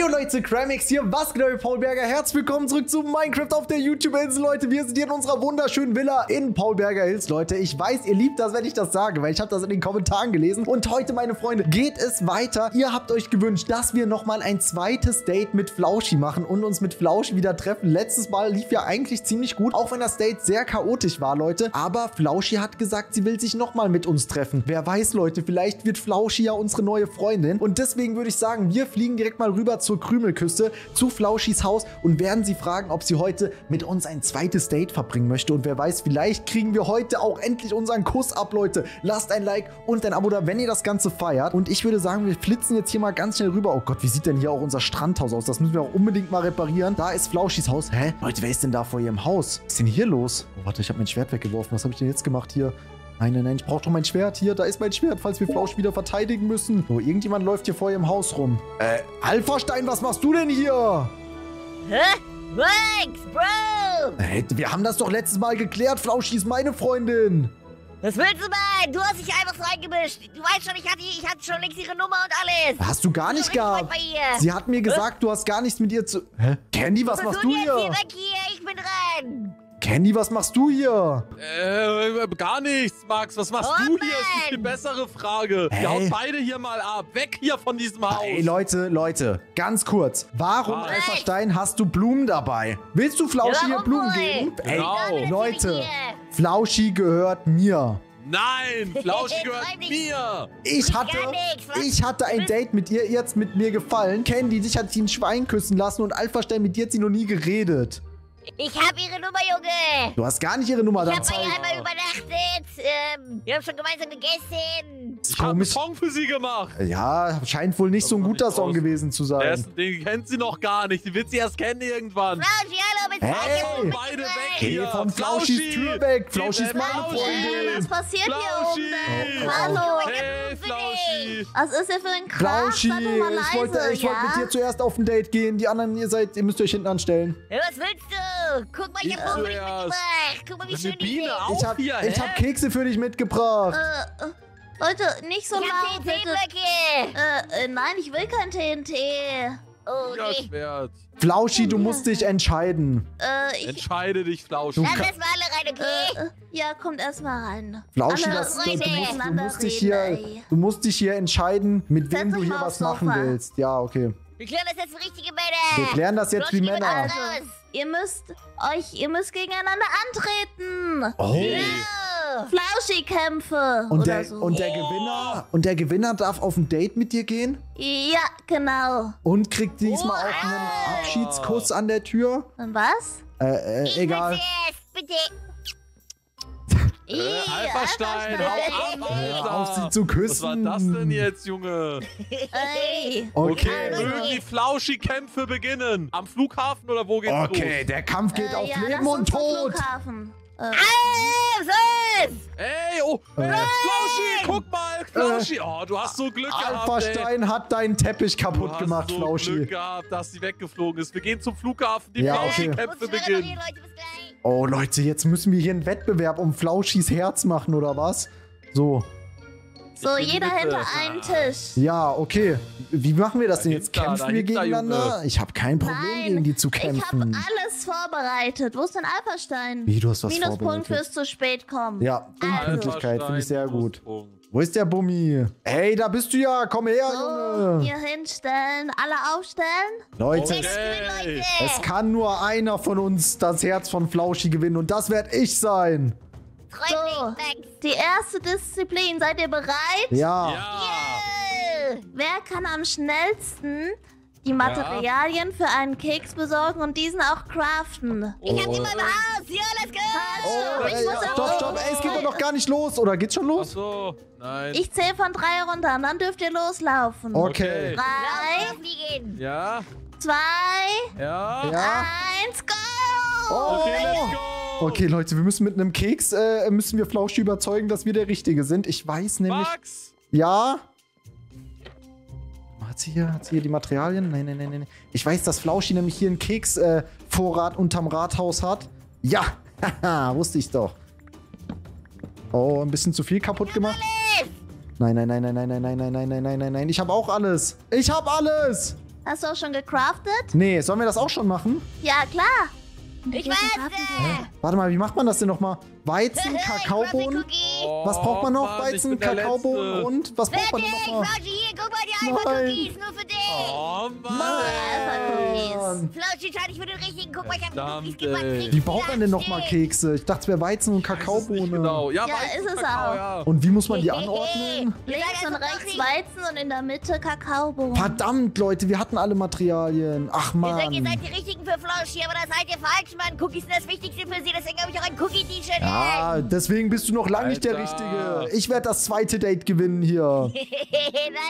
Hey Leute, Cramix hier, was euch, Paul Berger? Herzlich willkommen zurück zu Minecraft auf der YouTube-Insel, Leute. Wir sind hier in unserer wunderschönen Villa in Paul Berger Hills, Leute. Ich weiß, ihr liebt das, wenn ich das sage, weil ich habe das in den Kommentaren gelesen. Und heute, meine Freunde, geht es weiter. Ihr habt euch gewünscht, dass wir nochmal ein zweites Date mit Flauschi machen und uns mit Flauschi wieder treffen. Letztes Mal lief ja eigentlich ziemlich gut, auch wenn das Date sehr chaotisch war, Leute. Aber Flauschi hat gesagt, sie will sich nochmal mit uns treffen. Wer weiß, Leute, vielleicht wird Flauschi ja unsere neue Freundin. Und deswegen würde ich sagen, wir fliegen direkt mal rüber zur Krümelküste, zu Flauschis Haus und werden sie fragen, ob sie heute mit uns ein zweites Date verbringen möchte. Und wer weiß, vielleicht kriegen wir heute auch endlich unseren Kuss ab, Leute. Lasst ein Like und ein Abo da, wenn ihr das Ganze feiert. Und ich würde sagen, wir flitzen jetzt hier mal ganz schnell rüber. Oh Gott, wie sieht denn hier auch unser Strandhaus aus? Das müssen wir auch unbedingt mal reparieren. Da ist Flauschis Haus. Hä? Leute, wer ist denn da vor ihrem Haus? Was ist denn hier los? Oh, warte, ich habe mein Schwert weggeworfen. Was habe ich denn jetzt gemacht hier? Nein, nein, nein, ich brauche doch mein Schwert. Hier, da ist mein Schwert, falls wir Flausch wieder verteidigen müssen. So, irgendjemand läuft hier vor ihrem Haus rum. Äh, Alpha-Stein, was machst du denn hier? Hä? Max, Bro! Hey, wir haben das doch letztes Mal geklärt. Flauschi ist meine Freundin. Was willst du meinen? Du hast dich einfach so reingemischt. Du weißt schon, ich hatte, ich hatte schon längst ihre Nummer und alles. Hast du gar Ich nicht gehabt. bei ihr. Sie hat mir gesagt, du hast gar nichts mit ihr zu... Hä? Candy, was machst du jetzt hier? hier weg hier? Ich bin dran. Candy, was machst du hier? Äh, gar nichts, Max. Was machst Oh, du hier? Das ist die bessere Frage. Hey. Wir hauen beide hier mal ab. Weg hier von diesem Haus. Ey, Leute, Leute, ganz kurz. Warum, Was? Alpha Stein, hast du Blumen dabei? Willst du Flauschi hier Blumen wohl? geben? Ey, Genau. Damit Leute. Flauschi gehört mir. Nein, Flauschi gehört mir. Ich hatte, ich hatte ein Date mit ihr, ihr hat's mit mir gefallen. Candy, dich hat sie ein Schwein küssen lassen und Alpha Stein, mit dir hat sie noch nie geredet. Ich hab ihre Nummer, Junge. Du hast gar nicht ihre Nummer Ich dann hab bei ihr einmal übernachtet. Ähm, wir haben schon gemeinsam gegessen. Ich habe einen. Song für sie gemacht. Ja, scheint wohl nicht so ein guter Song gewesen zu sein. ist, den kennt sie noch gar nicht. Die wird sie erst kennen irgendwann. Flauschi, hallo, mit Hey. Flauschi, Beide weg Geh hier. von Flauschis Tür weg. Flauschis Geh meine. Freundin. Was passiert Flauschi. hier oben? Oh, Hallo? Hey, Flauschi. Was ist hier für ein Krach? Flauschi, ich wollte, ich wollte mit dir zuerst auf ein Date gehen. Die anderen, ihr seid, ihr müsst euch hinten anstellen. Hey, was willst du? Guck mal, ich hab Ja. Blumen Zuerst. mitgebracht. Guck mal, wie schön die Biene Ich hab, hier, ich hä? hab Kekse für dich mitgebracht. Äh, äh, Leute, nicht so Ich laut, bitte. Äh, äh, nein, ich will kein TNT. Oh, Ja, nee. Schwert. Flauschi, du musst dich entscheiden. Äh, ich, Entscheide dich, Flauschi. Du Lass ka- erst mal alle rein, okay? äh, äh, ja, kommt erstmal rein. Flauschi, Alle das, du, du, musst, du, musst dich hier, du musst dich hier entscheiden, mit wem Setz du euch hier was aufs machen Sofa. willst. Ja, okay. Wir klären das jetzt für richtige Wir Männer. klären das jetzt wie Flauschi, mit Männer. Also, ihr müsst euch, ihr müsst gegeneinander antreten. Oh. Oh. Flauschi-Kämpfe Und oder der, so. und, der Gewinner, und der Gewinner darf auf ein Date mit dir gehen ja, genau. und kriegt diesmal Oh, auch einen. Abschiedskuss an der Tür. Und was? Äh, äh, egal. zuerst, bitte. Äh, Alpha-Stein, hau ab, Hör auf, sie zu küssen. Was war das denn jetzt, Junge? Ey. Okay. Also, Mögen die Flauschi-Kämpfe beginnen? Am Flughafen oder wo geht's Okay, los? der Kampf geht Äh, auf ja, Leben und Tod. Flughafen. Äh, Ah, was? Ey, oh, Äh. Flauschi, guck mal, Flauschi. Oh, du hast so Glück gehabt, Alpha ey. Stein hat deinen Teppich Du kaputt hast gemacht, so Flauschi. Glück gehabt, dass sie weggeflogen ist. Wir gehen zum Flughafen, die Ja, okay. Flauschi-Kämpfe mal beginnen. Oh, Leute, jetzt müssen wir hier einen Wettbewerb um Flauschis Herz machen, oder was? So. So, jeder Mitte. hinter einen Tisch. Ja, okay. Wie machen wir das denn jetzt? Kämpfen wir dahinter, gegeneinander? Ich habe kein Problem, Nein, gegen die zu Ich habe kämpfen. alles vorbereitet. Wo ist denn Alphastein? Wie, du hast was Minuspunkt vorbereitet? fürs zu spät kommen. Ja, Unpünktlichkeit finde ich sehr gut. Wo ist der Bummi? Hey, da bist du ja. Komm her, So, Junge. hier hinstellen. Alle aufstellen. Leute, Okay. Leute. es kann nur einer von uns das Herz von Flauschi gewinnen und das werde ich sein. So. Die erste Disziplin. Seid ihr bereit? Ja. Ja. Äh, Wer kann am schnellsten die Materialien für einen Keks besorgen und diesen auch craften? Ich hab die mal im Haus. Ja, let's go. Oh, ich ey, muss ja, stopp, stopp. Ey, es geht doch noch gar nicht los. Oder geht's schon Ach los? so, nein. Ich zähle von drei runter und dann dürft ihr loslaufen. Okay. Drei. Ja, zwei, ja. Ja. eins, go! Oh. Okay, let's go. Okay, Leute, wir müssen mit einem Keks, äh, müssen wir Flauschi überzeugen, dass wir der Richtige sind. Ich weiß nämlich... Max! Ja? Hat sie hier, hat sie hier die Materialien? Nein, nein, nein, nein. Ich weiß, dass Flauschi nämlich hier einen Keksvorrat äh, unterm Rathaus hat. Ja, haha, wusste ich doch. Oh, ein bisschen zu viel kaputt gemacht. Nein, nein, nein, nein, nein, nein, nein, nein, nein, nein, nein, nein, nein. Ich habe auch alles. Ich habe alles. Hast du auch schon gecraftet? Nee, sollen wir das auch schon machen? Ja, klar. Ich weiß. Warte mal, wie macht man das denn nochmal? Weizen, Kakaobohnen? Oh, Was braucht man noch? Mann, ich Weizen, Kakaobohnen und was braucht man denn Fertig, nochmal? Flauschie, hier, guck mal, die. Alpha-Cookies, nur für dich. Oh, Mann. Alpha-Cookies. Flauschie, schau, ich für den richtigen. Guck mal, ich hab Verdammt, Cookies gemacht. Wie baut man denn nochmal. Kekse? Ich dachte, es wäre Weizen und Kakaobohnen. Genau. Ja, Ja, Weizen, ist es Kakao, auch. Ja. Und wie muss man die anordnen? Links und rechts. Weizen und in der Mitte Kakaobohnen. Verdammt, Leute, wir hatten alle Materialien. Ach, Ihr denkt, ihr seid Mann. die Richtigen für Flauschie, aber das seid ihr falsch, Mann. Cookies sind das Wichtigste für sie, deswegen habe ich auch ein Cookie-T-Shirt Ja, deswegen bist du noch lange nicht der. Richtige. Ich werde das zweite Date gewinnen hier. Nein,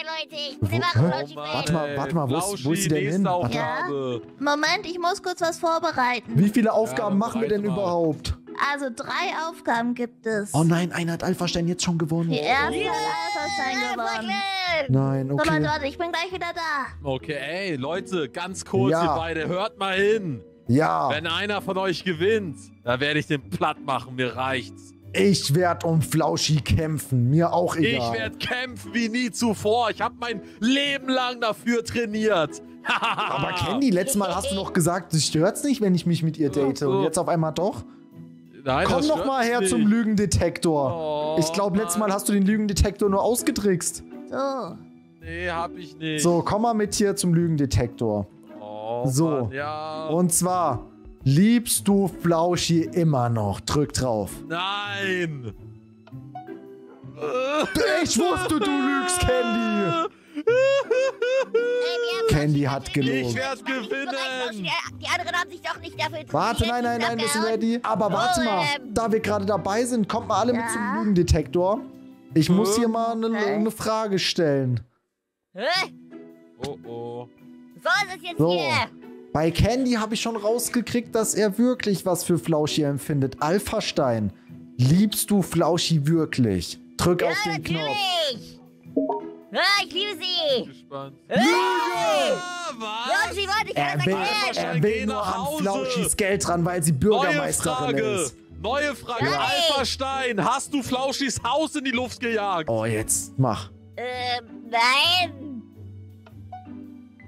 Leute, ich bin immer Hä? Flauschie Warte mal. Warte mal, wo ist- Flauschi, wo ist sie denn hin? Aufgabe. Moment, ich muss kurz was vorbereiten. Wie viele Aufgaben dann machen wir denn mal. überhaupt? Also drei Aufgaben gibt es. Oh nein, einer hat Alpha-Stein jetzt schon gewonnen. Die erste Ja, hat Alpha-Stein gewonnen. Nein, So Leute, okay. warte, ich bin gleich wieder da. Okay, ey, Leute, ganz kurz, Ja. ihr beide, hört mal hin. Ja, Wenn einer von euch gewinnt, dann werde ich den platt machen, mir reicht's. Ich werde um Flauschi kämpfen. Mir auch Ich egal. werde kämpfen wie nie zuvor. Ich habe mein Leben lang dafür trainiert. Aber Candy, letztes Mal hast du noch gesagt, es stört's nicht, wenn ich mich mit ihr date. Und jetzt auf einmal doch? Nein, Komm noch mal her mich zum nicht. Lügendetektor. Oh, ich glaube, letztes Mal hast du den Lügendetektor nur ausgetrickst. So. Nee, hab ich nicht. So, komm mal mit hier zum Lügendetektor. Oh, So. Mann, ja. Und zwar, liebst du Flauschi immer noch? Drück drauf. Nein. Ich wusste, du lügst, Candy. Ey, Candy hat gelogen. Ich werd Mach nicht bereit, gewinnen. Die- anderen haben sich doch nicht dafür Warte, trainiert, nein, nein, nein, wir sind ready. Aber warte Oh, mal, ähm. da wir gerade dabei sind, kommt mal alle mit Ja? zum Lügendetektor. Ich muss hier mal eine, eine Frage stellen. Hä? Oh, oh. So ist es jetzt So. hier. Bei Candy habe ich schon rausgekriegt, dass er wirklich was für Flauschi empfindet. Alpha-Stein, liebst du Flauschi wirklich? Drück Ja, auf den Knopf. natürlich. Ja, ich liebe sie. Gespannt. Hey! Ah, was? Flauschie, warte, ich Er will, er will nur an. Flauschis Geld ran, weil sie Neue Bürgermeisterin Frage. ist. Neue Frage. Ja. Alpha Stein, hast du Flauschis Haus in die Luft gejagt? Oh, jetzt mach. Ähm, nein.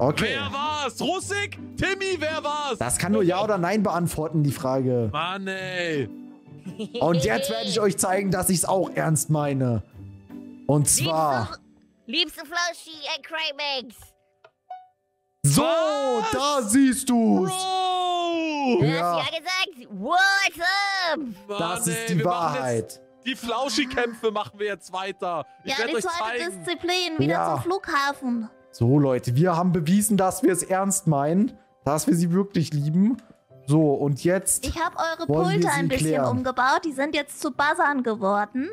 Okay. Wer war's? Russik? Timmy, wer war's? Das kann nur Ja oder Nein beantworten, die Frage. Mann, ey. Und jetzt werde ich euch zeigen, dass ich es auch ernst meine. Und zwar. Liebste Flauschie, ein Craymax. So, Was? da siehst du's. Bro! Du Ja. hast ja gesagt, what's up? Mann, Das ist ey, die Wahrheit. Die Flauschi-Kämpfe machen wir jetzt weiter. Ich Ja, werde die euch zweite zeigen. Disziplin, wieder Ja. zum Flughafen. So, Leute, wir haben bewiesen, dass wir es ernst meinen, dass wir sie wirklich lieben. So, und jetzt. Ich habe eure Pulte ein bisschen klären? umgebaut. Die sind jetzt zu Buzzern geworden.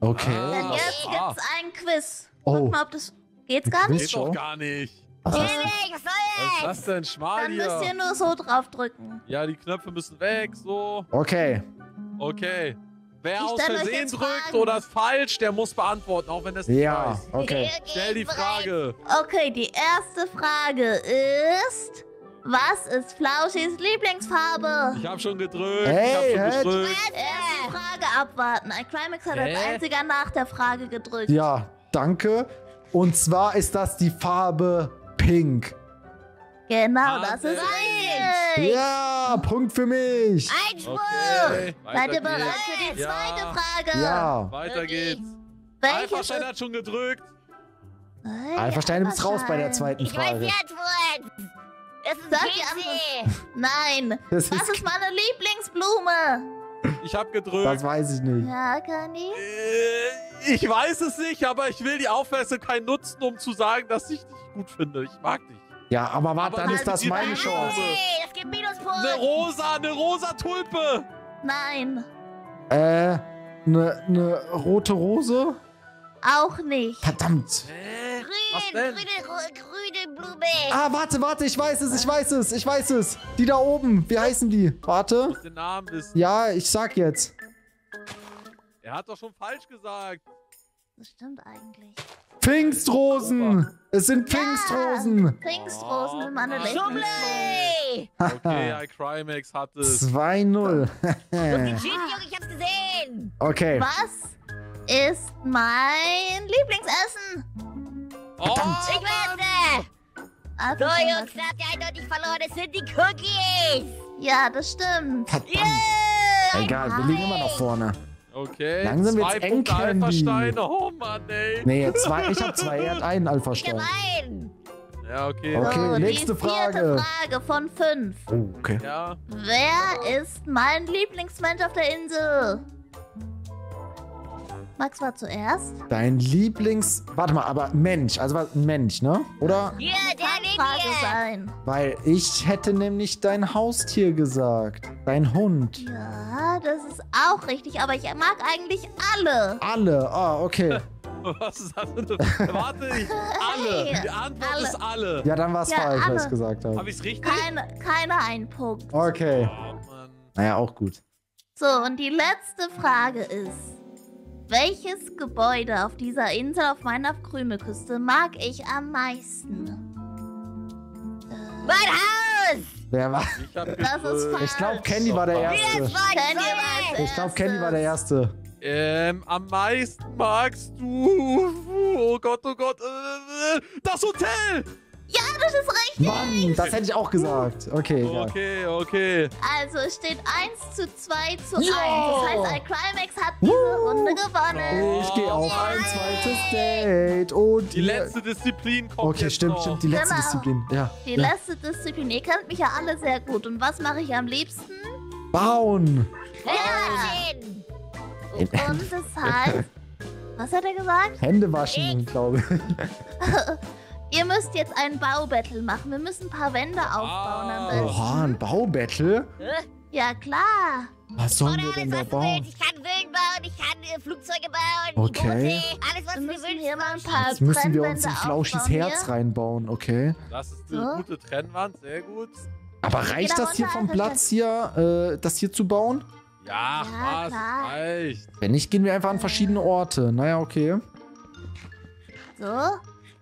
Okay. Ah. Denn jetzt Ah. gibt's ein Quiz. Oh. Guck mal, ob das... Geht's gar nicht? Geht doch gar nicht. Was was ist das? denn? Schmal Dann müsst ihr nur so drauf drücken. Ja, die Knöpfe müssen weg, so. Okay. Okay. Wer Ich aus Versehen jetzt drückt oder ist falsch, der muss beantworten, auch wenn das nicht Ja, weiß. okay. Stell die Frage. Okay, die erste Frage ist... Was ist Flauschis Lieblingsfarbe? Ich habe schon gedrückt. Hey, ich habe hä? schon gedrückt. Erste Frage abwarten. Ein Crimex hat als einziger nach der Frage gedrückt. Ja, danke. Und zwar ist das die Farbe Pink. Genau, Ah, das ist richtig. Ja, Punkt für mich. Einspruch! Okay. Seid ihr bereit für die Ja. zweite Frage? Ja. Weiter geht's. Alpha-Stein hat schon gedrückt. Hey, Alpha Stein, du bist raus bei der Alpha-Stein. zweiten Ich weiß Frage. die Antwort. Es ist Kekse. Nein. Das Was ist- ist meine Lieblingsblume? Ich habe gedrückt. Das weiß ich nicht. Ja, Candy? Äh, Ich weiß es nicht, aber ich will die Aufmerksamkeit nutzen, um zu sagen, dass ich dich gut finde. Ich mag dich. Ja, aber warte, Aber dann ist das meine Chance. Hey, das gibt Eine Minuspunkte. rosa, eine rosa Tulpe. Nein. Äh, eine ne rote Rose? Auch nicht. Verdammt. Hä? Grün, denn? grüne, grüne Blume. Ah, warte, warte, ich weiß es, ich weiß es, ich weiß es. Die da oben, wie heißen die? Warte. muss den Namen wissen. Ja, ich sag jetzt. Er hat doch schon falsch gesagt. Das stimmt eigentlich. Pfingstrosen. Es sind Pfingstrosen. Pfingstrosen Oh, Mann. Lieblingsblumen. Schummel. Okay, iCrimex hat es. 2-0. Shit, Junge, ich hab's gesehen. okay. Was ist mein Lieblingsessen? Oh, Ich weiß es. Also So, Jungs, da habt ihr eindeutig verloren. Es sind die Cookies. Ja, das stimmt. Verdammt. Yeah, Egal, wir liegen immer noch vorne. Okay. Langsam wird's zwei eng, Punkte. Alpha-Steine. Oh Mann, ey. Nee, zwei, ich habe zwei, er hat einen Alpha-Stein. Gemein. Ja, okay. Okay, so, nächste die vierte Frage. Frage von fünf. Oh, okay. Ja. Wer ist mein Lieblingsmensch auf der Insel? Max war zuerst. Dein Lieblings... Warte mal, aber Mensch, also was- ein Mensch, ne? Oder? Hier, der Frage sein. Weil ich hätte nämlich dein Haustier gesagt. Dein Hund. Ja, das ist auch richtig, aber ich mag eigentlich alle. Alle. Ah, okay. Was ist das denn? Warte, ich. Alle. Die Antwort Alle. ist alle. Ja, dann war es Ja, falsch, was ich alle. gesagt habe. Hab ich's richtig? Keine, keine ein Punkt. Okay. Oh, Mann. Naja, auch gut. So, und die letzte Frage ist: Welches Gebäude auf dieser Insel auf meiner Krümelküste mag ich am meisten? Mein Haus. Wer war... Das ist falsch. Ich glaube, Candy war der Erste. Candy war Ich glaube, Candy war der Erste. Ähm, am meisten magst du. Oh Gott, oh Gott. äh, Das Hotel! Ja, das ist richtig. Mann, das hätte ich auch gesagt. Okay, egal. Okay, okay. Also es steht 1 zu 2 zu 1. Ja. Das heißt, iCrimex hat diese Runde gewonnen. Ich gehe auf ein zweites Date. Und Die letzte Disziplin kommt Okay, jetzt stimmt, noch. stimmt. Die letzte Genau. Disziplin. Ja. Die ja. letzte Disziplin. Ihr kennt mich ja alle sehr gut. Und was mache ich am liebsten? Bauen. Händewaschen. Und das heißt... Was hat er gesagt? Hände waschen, glaube ich. Ihr müsst jetzt ein Baubattle machen. Wir müssen ein paar Wände aufbauen am besten. Oha, ein Baubattle? Hä? Ja, klar. Was sollen wir alles, denn da was du bauen? willst. Ich kann Villen bauen, ich kann äh, Flugzeuge bauen, Okay. Boote, alles, was Wir müssen hier mal ein paar Jetzt müssen wir uns in Brennwände Flauschis aufbauen Herz hier. reinbauen, okay? Das ist eine So. gute Trennwand, sehr gut. Aber reicht da das hier vom. Platz hier, äh, das hier zu bauen? Ja, Ja, was? klar. Reicht. Wenn nicht, gehen wir einfach an verschiedene Orte. Naja, okay. So.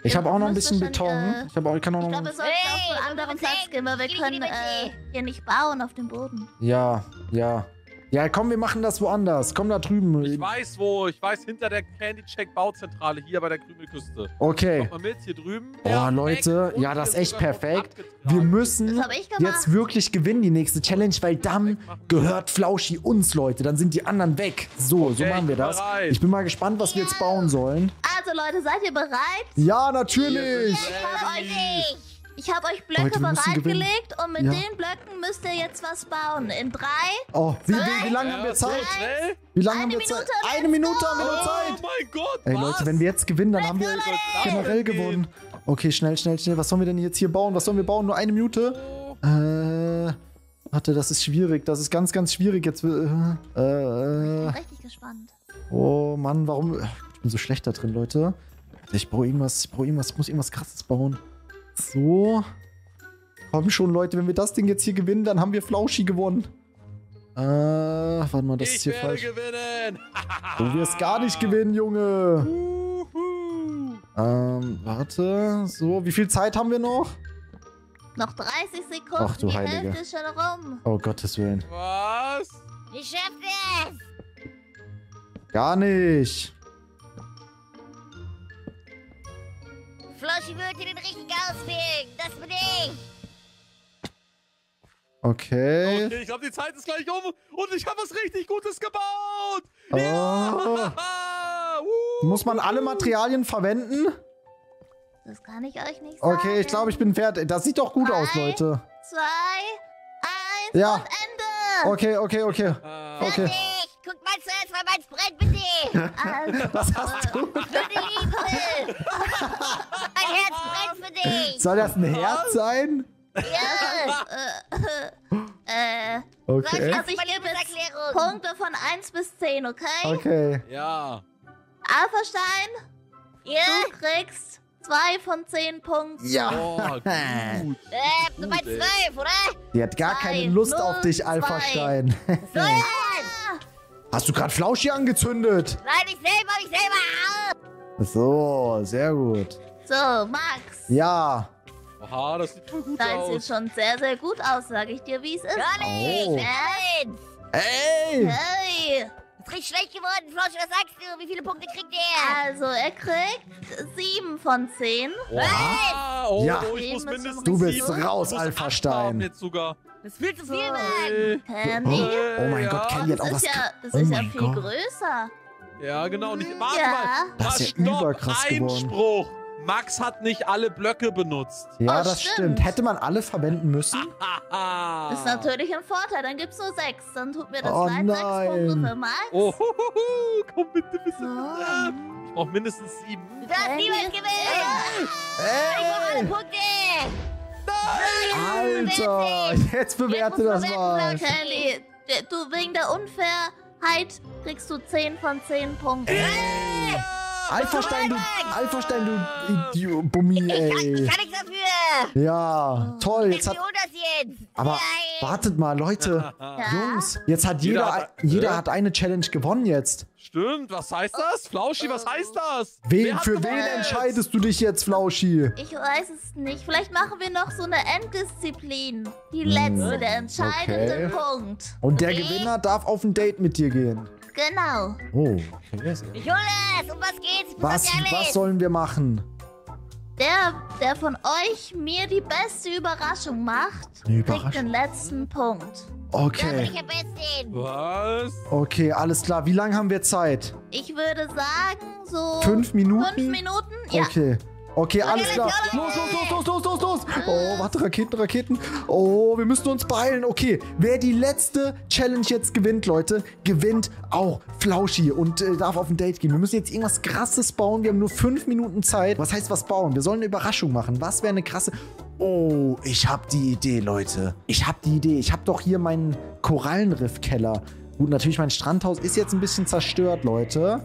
Ich habe auch noch ein bisschen schon, Beton. äh, Ich, auch, ich kann auch Ich noch... glaube, wir sollten Hey, auf einen anderen wir Platz gehen, weil wir können äh, hier nicht bauen auf dem Boden. Ja, ja. Ja, komm, wir machen das woanders. Komm da drüben. Ich weiß wo. Ich weiß hinter der Candy Check Bauzentrale hier bei der Krümelküste. Okay. Kommt mal mit, hier drüben. Oh. Leute, ja, das ist echt perfekt. Wir müssen jetzt wirklich gewinnen, die nächste Challenge, weil dann gehört Flauschi uns, Leute. Dann sind die anderen weg. So, so Okay, machen wir das. Ich bin mal gespannt, was wir jetzt bauen sollen. Also Leute, seid ihr bereit? Ja, natürlich. Ich hab euch nicht. Ich habe euch Blöcke bereitgelegt und mit Ja. den Blöcken müsst ihr jetzt was bauen. In drei, Oh, wie, wie, wie lange haben wir Ja, Zeit? schnell? Wie lange haben Eine wir Minute, Zeit? let's Eine Minute haben wir noch Oh Zeit. mein Gott, Ey was? Leute, wenn wir jetzt gewinnen, dann haben wir generell gewonnen. Okay, schnell, schnell, schnell. Was sollen wir denn jetzt hier bauen? Was sollen wir bauen? Nur eine Minute? Oh, Äh, warte, das ist schwierig. Das ist ganz, ganz schwierig jetzt. Äh, äh, richtig gespannt. oh Mann, warum? Ich bin so schlecht da drin, Leute. Ich baue irgendwas, ich baue irgendwas, ich muss irgendwas krasses bauen. So. Komm schon, Leute, wenn wir das Ding jetzt hier gewinnen, dann haben wir Flauschi gewonnen. Äh, warte mal, das ich ist hier werde falsch. gewinnen. Du wirst gar nicht gewinnen, Junge. Uhu. Ähm, warte. So, wie viel Zeit haben wir noch? Noch 30 Sekunden. Ach du die Heilige. Hälfte ist schon rum. Oh, Gottes Willen. Was? Ich schaff es. Gar nicht. Floschi wird dir den richtigen auswählen. Das bin ich. Okay. Okay, ich glaube, die Zeit ist gleich um und ich habe was richtig Gutes gebaut. Oh. Ja! Uh. Muss man alle Materialien verwenden? Das kann ich euch nicht sagen. Okay, ich glaube, ich bin fertig. Das sieht doch gut aus, Drei. Leute. Zwei, eins Ja. und Ende. Okay, okay, okay. Ah, Okay. Fertig. Guck mal zuerst, weil meins brennt, bitte. Also, Was hast du? Für die Liebe. Mein Herz brennt für dich. Soll das ein Herz sein? Ja. äh, Okay. Sag Also ich mal gebe jetzt. Punkte von 1 bis 10, okay? Okay. Ja. Alphastein, Ja. du kriegst 2 von 10 Punkten. Ja. Oh, gut. Äh, du meinst ey. zwölf, oder? Die hat gar Zwei, keine Lust null, auf dich. Alpha-Stein. So jetzt. Hast du gerade Flauschi angezündet? Nein, ich selber, ich selber. So, sehr gut. So, Max. Ja. Oha, das sieht voll gut Dein sieht aus. schon sehr, sehr gut aus, sag ich dir, wie es ist. Nicht. Oh. Nein. Ey! Hey, Ist richtig schlecht geworden. Flausch, was sagst du? Wie viele Punkte kriegt er? Also, er kriegt 7 von 10. Ah, oh, Ja. oh, ich muss mindestens Du bist sieben. raus, Ich muss Alpha acht Stein. haben Jetzt sogar. Das ist viel zu viel. Mann. Candy. Oh mein Gott, Candy hat Das auch was... ist ja, das Oh ist ja viel Gott. größer. Ja, genau. Und ich, warte Ja. mal. Das ist ja stopp. überkrass geworden. Einspruch. Max hat nicht alle Blöcke benutzt. Ja, Oh, das stimmt. stimmt. Hätte man alle verwenden müssen? Ist natürlich ein Vorteil. Dann gibt's nur 6. Dann tut mir das Oh leid. 6 nein. Punkte für Max. Oh, huhuhu. komm bitte, bitte, bitte. Ich brauch mindestens sieben. Du niemals ist- gewinnen. Ich brauche alle! Punkte. Alter, jetzt bewerte Jetzt das mal. Du wegen der Unfairheit kriegst du 10 von 10 Punkten. Alpha-Stein, du, Alpha-Stein, du Idiot, Bummi, Ich kann, ich ey. kann nichts dafür. Ja, toll, jetzt hat... holt das jetzt? Aber wartet mal, Leute. Jungs, jetzt hat Jeder jeder, hat- jeder Hä? hat eine Challenge gewonnen jetzt. Stimmt, was heißt das? Flauschi, was heißt das? Wen, für wen gewonnen jetzt? entscheidest du dich jetzt, Flauschi? Ich weiß es nicht. Vielleicht machen wir noch so eine Enddisziplin. Die letzte, der entscheidende okay. Punkt. Und der Okay. Gewinner darf auf ein Date mit dir gehen. Genau. Oh, okay. Ich hole es. Um was geht's? Was, Was, alles? was sollen wir machen? Der, der von euch mir die beste Überraschung macht, Eine kriegt Überraschung? den letzten Punkt. Okay, ich am besten. Was? okay, alles klar. Wie lange haben wir Zeit? Ich würde sagen, so Fünf Minuten? fünf Minuten. Ja. Okay. Okay, alles klar. Los, los, los, los, los, los, los. Oh, warte, Raketen, Raketen. Oh, wir müssen uns beeilen. Okay, wer die letzte Challenge jetzt gewinnt, Leute, gewinnt auch Flauschi und äh, darf auf ein Date gehen. Wir müssen jetzt irgendwas krasses bauen. Wir haben nur fünf Minuten Zeit. Was heißt was bauen? Wir sollen eine Überraschung machen. Was wäre eine krasse... Oh, ich habe die Idee, Leute. Ich habe die Idee. Ich habe doch hier meinen Korallenriffkeller. Gut, natürlich mein Strandhaus ist jetzt ein bisschen zerstört, Leute.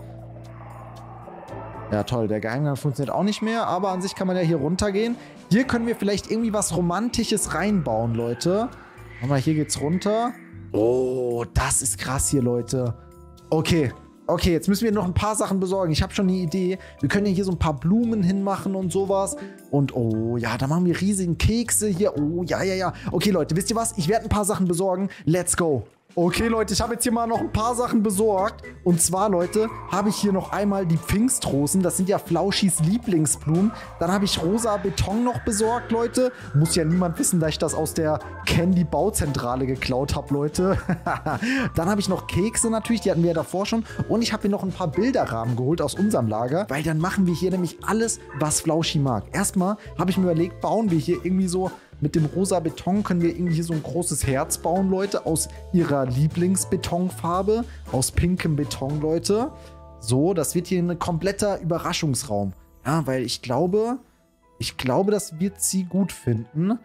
Ja, toll. Der Geheimgang funktioniert auch nicht mehr, aber an sich kann man ja hier runtergehen. Hier können wir vielleicht irgendwie was Romantisches reinbauen, Leute. Warte mal, hier geht's runter. Oh, das ist krass hier, Leute. Okay. Okay, jetzt müssen wir noch ein paar Sachen besorgen. Ich habe schon eine Idee. Wir können hier so ein paar Blumen hinmachen und sowas. Und oh ja, da machen wir riesigen Kekse hier. Oh ja, ja, ja. Okay, Leute, wisst ihr was? Ich werde ein paar Sachen besorgen. Let's go. Okay, Leute, ich habe jetzt hier mal noch ein paar Sachen besorgt. Und zwar, Leute, habe ich hier noch einmal die Pfingstrosen. Das sind ja Flauschis Lieblingsblumen. Dann habe ich rosa Beton noch besorgt, Leute. Muss ja niemand wissen, dass ich das aus der Candy Bauzentrale geklaut habe, Leute. Dann habe ich noch Kekse natürlich, die hatten wir ja davor schon. Und ich habe hier noch ein paar Bilderrahmen geholt aus unserem Lager, weil dann machen wir hier nämlich alles, was Flauschi mag. Erstmal habe ich mir überlegt, bauen wir hier irgendwie so mit dem rosa Beton können wir irgendwie so ein großes Herz bauen, Leute, aus ihrer Lieblingsbetonfarbe, aus pinkem Beton, Leute. So, das wird hier ein kompletter Überraschungsraum. Ja, weil ich glaube, ich glaube, das wird sie gut finden.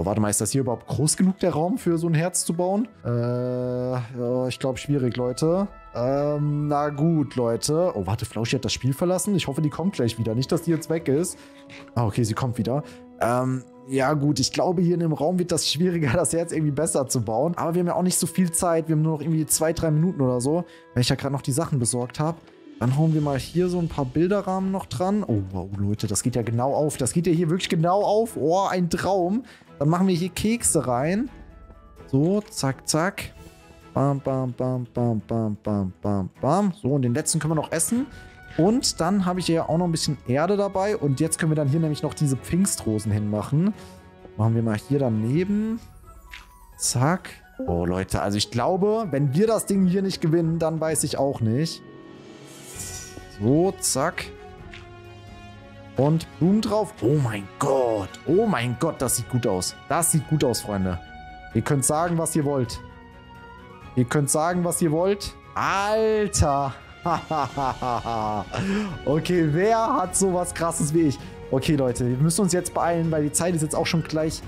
Oh, warte mal, ist das hier überhaupt groß genug, der Raum, für so ein Herz zu bauen? Äh, ja, ich glaube, schwierig, Leute. Ähm, na gut, Leute. Oh, warte, Flauschi hat das Spiel verlassen. Ich hoffe, die kommt gleich wieder. Nicht, dass die jetzt weg ist. Ah, okay, sie kommt wieder. Ähm, ja gut, ich glaube, hier in dem Raum wird das schwieriger, das Herz irgendwie besser zu bauen. Aber wir haben ja auch nicht so viel Zeit. Wir haben nur noch irgendwie zwei, drei Minuten oder so, weil ich ja gerade noch die Sachen besorgt habe. Dann hauen wir mal hier so ein paar Bilderrahmen noch dran. Oh, wow, Leute, das geht ja genau auf. Das geht ja hier wirklich genau auf. Oh, ein Traum. Dann machen wir hier Kekse rein. So, zack, zack. Bam, bam, bam, bam, bam, bam, bam, bam. So, und den letzten können wir noch essen. Und dann habe ich hier auch noch ein bisschen Erde dabei. Und jetzt können wir dann hier nämlich noch diese Pfingstrosen hinmachen. Machen wir mal hier daneben. Zack. Oh, Leute, also ich glaube, wenn wir das Ding hier nicht gewinnen, dann weiß ich auch nicht. So, zack. Und Blumen drauf. Oh mein Gott. Oh mein Gott, das sieht gut aus. Das sieht gut aus, Freunde. Ihr könnt sagen, was ihr wollt. Ihr könnt sagen, was ihr wollt. Alter. okay, wer hat sowas krasses wie ich? Okay, Leute, wir müssen uns jetzt beeilen, weil die Zeit ist jetzt auch schon gleich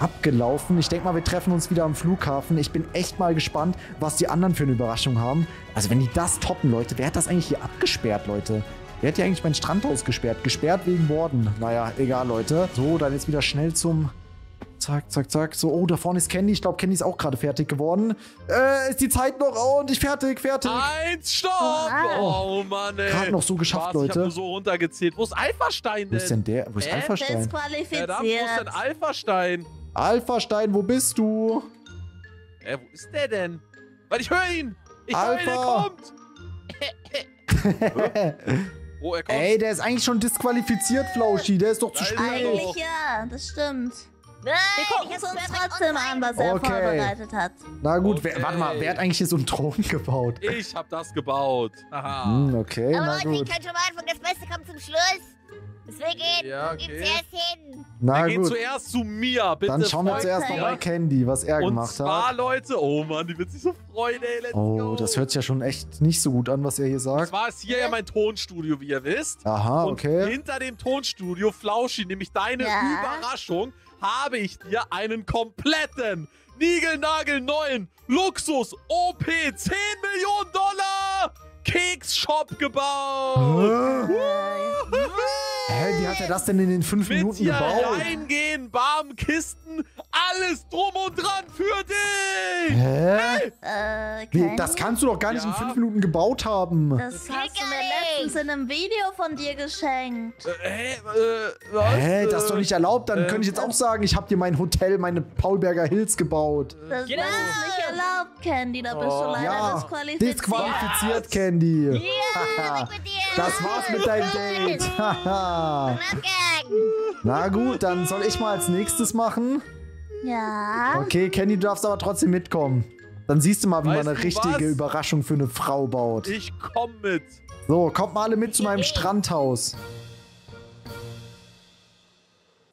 abgelaufen. Ich denke mal, wir treffen uns wieder am Flughafen. Ich bin echt mal gespannt, was die anderen für eine Überraschung haben. Also, wenn die das toppen, Leute, wer hat das eigentlich hier abgesperrt, Leute? Wer hat hier eigentlich mein Strandhaus gesperrt? Gesperrt wegen Morden. Naja, egal, Leute. So, dann jetzt wieder schnell zum Zack, zack, zack. So, oh, da vorne ist Candy. Ich glaube, Candy ist auch gerade fertig geworden. Äh, ist die Zeit noch? Oh, und ich fertig, fertig. Eins, stopp! Oh. Oh, Mann, ey. Gerade noch so geschafft, Warte, Ich hab Leute. nur so runtergezählt. Wo ist Alpha-Stein Wo denn? ist denn der? Wo ist Hä? Alpha-Stein? Disqualifiziert. Verdammt, wo ist denn Alpha-Stein? Alpha-Stein, wo bist du? Äh, wo ist der denn? Weil ich höre ihn! Ich höre ihn, er Alpha. kommt! Oh, er kommt. Ey, der ist eigentlich schon disqualifiziert, Flauschie. Der ist doch zu schnell. Eigentlich ja, das stimmt. Nein, Wir gucken ich uns trotzdem an, was er Okay. vorbereitet hat. Na gut, Okay. wer, warte mal, wer hat eigentlich hier so einen Thron gebaut? Ich hab das gebaut. Haha. Hm, okay, Aber na Leute, ich gut. kann schon mal anfangen, das Beste kommt zum Schluss. Deswegen Ja, geht's okay. erst hin. Na Wir gehen gut. zuerst zu mir, bitte. Dann schauen wir zuerst mal Okay. bei Candy, was er Und gemacht zwar, hat. Leute, oh Mann, die wird sich so freuen, ey, let's Oh, go. das hört sich ja schon echt nicht so gut an, was er hier Und sagt. zwar ist hier ja mein Tonstudio, wie ihr wisst. Aha, Und okay. hinter dem Tonstudio, Flauschi, nämlich deine Ja. Überraschung, habe ich dir einen kompletten, niegelnagelneuen Luxus OP 10 Millionen Dollar Keks-Shop gebaut. Woo! Hä, wie hat er das denn in den fünf Mit Minuten hier gebaut? reingehen, warmen Kisten, alles drum und dran für dich. Hä? Äh, Wie, das kannst du doch gar nicht in Ja. fünf Minuten gebaut haben. das hast du mir letztens in einem Video von dir geschenkt. Äh, hä, äh, was? Hä, das ist doch nicht erlaubt. Dann äh, könnte ich jetzt auch sagen, ich habe dir mein Hotel, meine Paulberger Hills gebaut. Das, Genau. ist nicht erlaubt, Candy. Da bist du Oh. leider Ja, disqualifiziert. disqualifiziert, Candy. Ja, dir. Das war's mit deinem Date. Haha. Na gut, dann soll ich mal als nächstes machen. Ja. Okay, Candy, du darfst aber trotzdem mitkommen. Dann siehst du mal, wie Weißt man eine richtige was? Überraschung für eine Frau baut. Ich komm mit. So, kommt mal alle mit zu meinem Strandhaus.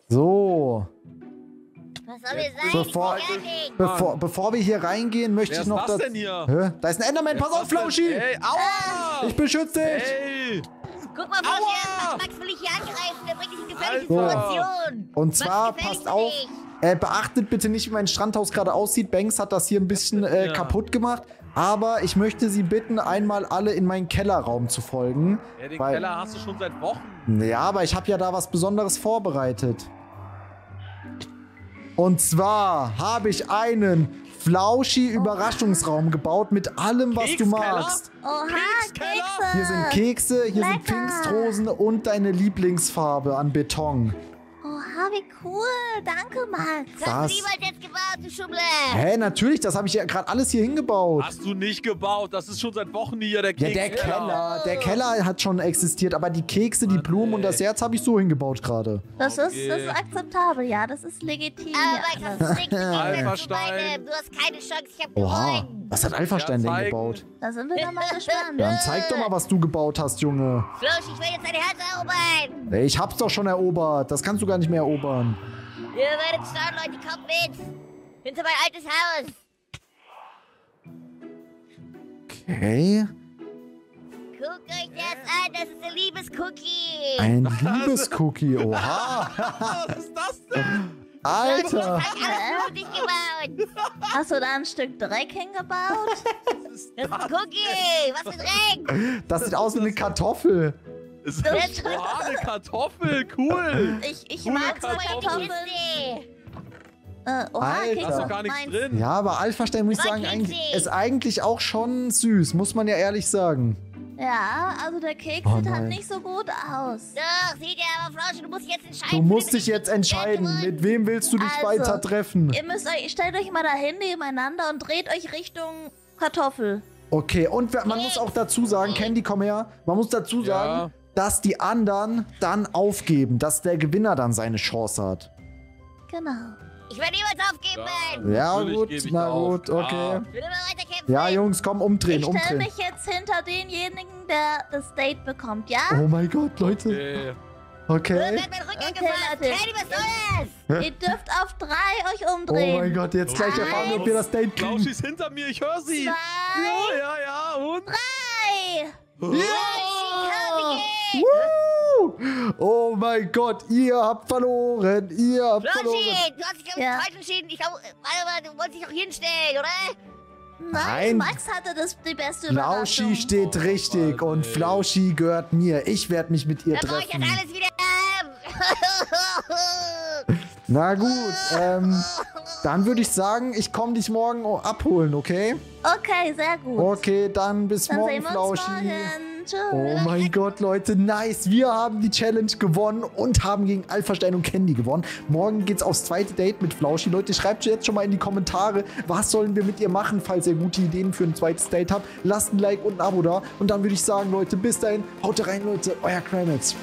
So, Was soll wir sein? Bevor- Ich bevor, bevor wir hier reingehen, möchte Wer ich ist noch das das- denn hier? Hä? Da ist ein Enderman, pass Wer auf, ist das Flauschi! Ey, aua! Ich beschütze dich! Ey! Guck mal! Max, Max will ich hier angreifen. Der bringt dich in gefährliche Alter. Situation. Und zwar, passt auf, äh, beachtet bitte nicht, wie mein Strandhaus gerade aussieht. Banks hat das hier ein bisschen äh, Ja. kaputt gemacht. Aber ich möchte Sie bitten, einmal alle in meinen Kellerraum zu folgen. Ja, den Weil- Keller hast du schon seit Wochen. Ja, aber ich habe ja da was Besonderes vorbereitet. Und zwar habe ich einen Flauschi-Überraschungsraum gebaut mit allem, was du magst. Oha? Kekse. Hier sind Kekse, hier sind Lecker. Pfingstrosen und deine Lieblingsfarbe an Beton. Oha, wie cool. Danke, Max. Das hast du niemals jetzt gebaut, du Schummler. Hä, natürlich, das habe ich ja gerade alles hier hingebaut. Hast du nicht gebaut. Das ist schon seit Wochen hier der Ja, Keks. der Keller, der Keller hat schon existiert, aber die Kekse, die Blumen und das Herz habe ich so hingebaut gerade. Das, Okay. ist, das ist akzeptabel, ja. Das ist legitim. Aber ja, zu Alpha-Stein. Du hast keine Chance, ich hab Oha, gewonnen. was hat Alpha-Stein Ja, denn gebaut? Da sind wir dann mal gespannt. Dann zeig doch mal, was du gebaut hast, Junge. Flausch, ich will jetzt dein Herz erobern. Ich hab's doch schon erobert. Das kannst du gar nicht mehr erobern. Ihr werdet schauen, Leute, kommt mit. Hinter mein altes Haus. Okay. Guckt euch das an, das ist ein Liebescookie. Ein Liebescookie. Oha. Was ist das denn? Alter. Hast du da ein Stück Dreck hingebaut? Das ist ein Cookie. Was für Dreck. Das sieht aus wie eine Kartoffel. Ist das Boah, eine Kartoffel? Cool. Ich, ich Coole mag so Kartoffeln. Äh, oha, Alter. Da ist doch gar nichts Meins. drin. Ja, aber Alpha-Stein, muss ich sagen, eigentlich, ist eigentlich auch schon süß. Muss man ja ehrlich sagen. Ja, also der Keks Oh sieht nein. halt nicht so gut aus. Doch, seht ihr aber, Flausch, du musst jetzt entscheiden. Du musst dich jetzt entscheiden. Mit wem willst du dich Also, weiter treffen? Ihr müsst euch, stellt euch mal dahin nebeneinander und dreht euch Richtung Kartoffel. Okay, und wer- man muss auch dazu sagen, Candy, komm her. Man muss dazu Ja. sagen, dass die anderen dann aufgeben, dass der Gewinner dann seine Chance hat. Genau. Ich werde niemals aufgeben. Ja, natürlich gut, ich na auf. gut, okay. Ja. Ich will immer weiter kämpfen. Ja, Jungs, komm, umdrehen, Ich stelle umdrehen. mich jetzt hinter denjenigen, der das Date bekommt, ja? Oh mein Gott, Leute. Okay. Okay. wird mein Rücken Okay. Leute. Hey, was soll das? Ihr dürft auf drei euch Oh umdrehen. mein Gott, jetzt gleich erfahren wir, ob wir das Date kriegen. ist hinter mir, ich höre sie. Zwei, Ja, ja, ja, und? drei. Ja! Woo! Oh mein Gott, ihr habt verloren. Ihr habt verloren. Floschi, du hast dich auf Ja. falsch entschieden. Ich glaube, warte mal, du wolltest dich auch hinstellen, oder? Nein. Nein, Max hatte das die beste Überraschung. Flauschi steht richtig Oh, Mann, und. Flauschi gehört mir. Ich werde mich mit ihr Dann brauche ich treffen. das alles wieder. Na gut, ähm, dann würde ich sagen, ich komme dich morgen abholen, okay? Okay, sehr gut. Okay, dann bis Dann morgen, sehen wir uns Flauschi. morgen. Oh mein Gott, Leute, nice. Wir haben die Challenge gewonnen und haben gegen Alpha-Stein und Candy gewonnen. Morgen geht's aufs zweite Date mit Flauschi. Leute, schreibt jetzt schon mal in die Kommentare, was sollen wir mit ihr machen, falls ihr gute Ideen für ein zweites Date habt. Lasst ein Like und ein Abo da. Und dann würde ich sagen, Leute, bis dahin, haut rein, Leute, euer Crimex.